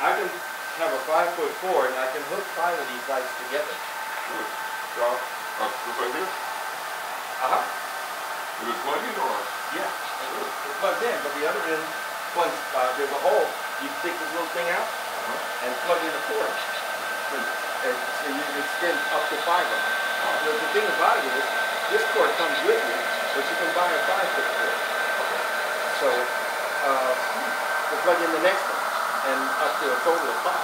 I can have a five foot cord and I can hook five of these lights together. Good. So, Uh, just like this? uh-huh, Is it plugging or? yeah, it plugs in, but the other end plugs, uh, there's a hole, you stick this little thing out Uh-huh. and plug in the cord. And so you can extend up to five of them. The, the thing about it is, this cord comes with you, but you can buy a five foot cord. So, uh, you plug in the next one and up to a total of five.